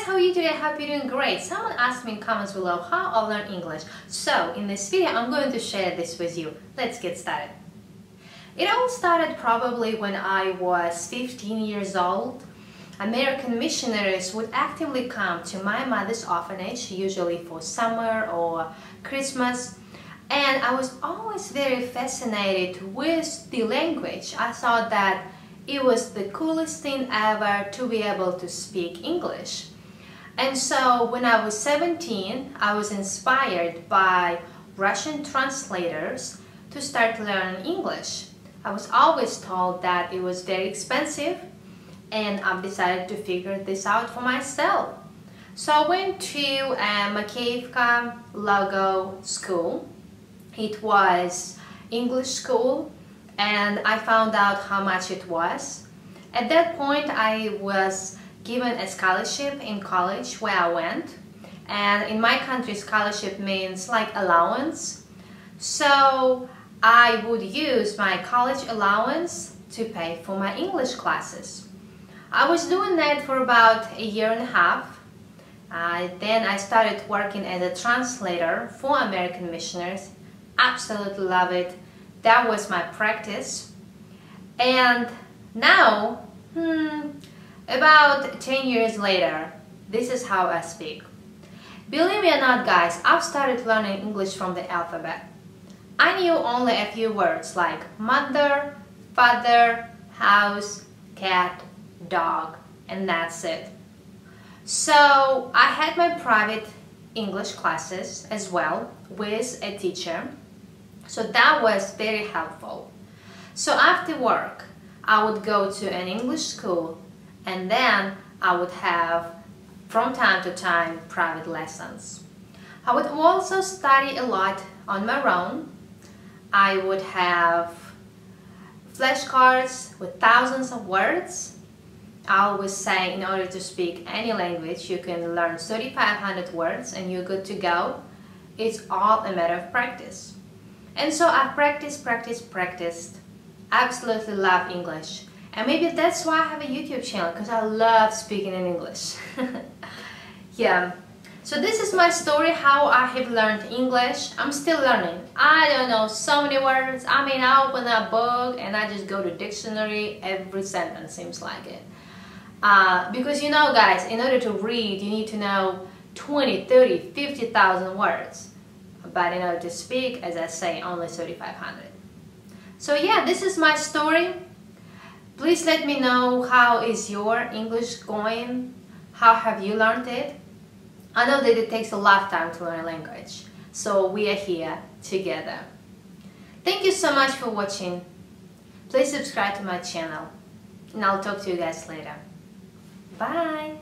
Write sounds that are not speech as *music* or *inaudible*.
guys, how are you today? Hope you're doing great. Someone asked me in comments below how I learn English. So in this video, I'm going to share this with you. Let's get started. It all started probably when I was 15 years old. American missionaries would actively come to my mother's orphanage, usually for summer or Christmas. And I was always very fascinated with the language. I thought that it was the coolest thing ever to be able to speak English. And so when I was 17, I was inspired by Russian translators to start learning English. I was always told that it was very expensive and I've decided to figure this out for myself. So I went to uh, a Makeyevka Logo School. It was English school and I found out how much it was. At that point I was given a scholarship in college where I went and in my country scholarship means like allowance. So I would use my college allowance to pay for my English classes. I was doing that for about a year and a half. Uh, then I started working as a translator for American missionaries. Absolutely love it that was my practice and now hmm, about 10 years later this is how I speak. Believe me or not guys I've started learning English from the alphabet. I knew only a few words like mother father house cat dog and that's it. So I had my private English classes as well with a teacher. So that was very helpful. So after work, I would go to an English school and then I would have from time to time private lessons. I would also study a lot on my own. I would have flashcards with thousands of words. I always say in order to speak any language you can learn 3500 words and you're good to go. It's all a matter of practice. And so I practiced, practiced, practiced. Absolutely love English. And maybe that's why I have a YouTube channel, because I love speaking in English. *laughs* yeah. So this is my story, how I have learned English. I'm still learning. I don't know so many words. I mean, I open a book and I just go to dictionary every sentence, seems like it. Uh, because you know guys, in order to read, you need to know 20, 30, 50,000 words but in order to speak, as I say, only 3500. So yeah, this is my story. Please let me know how is your English going? How have you learned it? I know that it takes a lifetime to learn a language, so we are here together. Thank you so much for watching. Please subscribe to my channel, and I'll talk to you guys later. Bye!